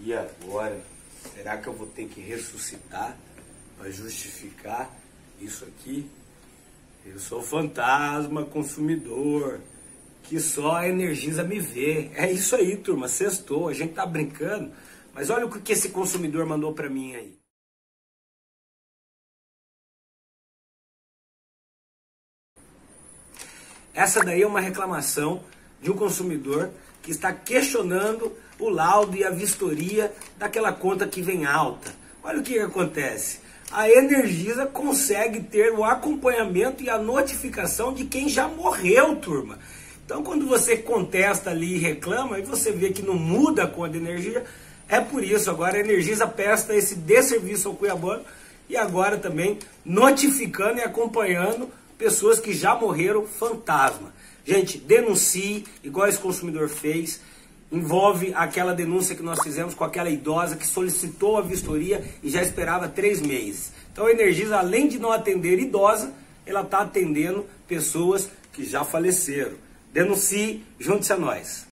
E agora? Será que eu vou ter que ressuscitar para justificar isso aqui? Eu sou fantasma consumidor que só a me vê. É isso aí, turma. Sextou, a gente tá brincando. Mas olha o que esse consumidor mandou para mim aí. Essa daí é uma reclamação de um consumidor que está questionando o laudo e a vistoria daquela conta que vem alta. Olha o que, que acontece. A Energisa consegue ter o acompanhamento e a notificação de quem já morreu, turma. Então, quando você contesta ali e reclama, e você vê que não muda a conta de energia, é por isso. Agora a Energisa presta esse desserviço ao Cuiabano e agora também notificando e acompanhando pessoas que já morreram fantasma. Gente, denuncie, igual esse consumidor fez. Envolve aquela denúncia que nós fizemos com aquela idosa que solicitou a vistoria e já esperava três meses. Então a Energisa, além de não atender idosa, ela está atendendo pessoas que já faleceram. Denuncie, junte-se a nós.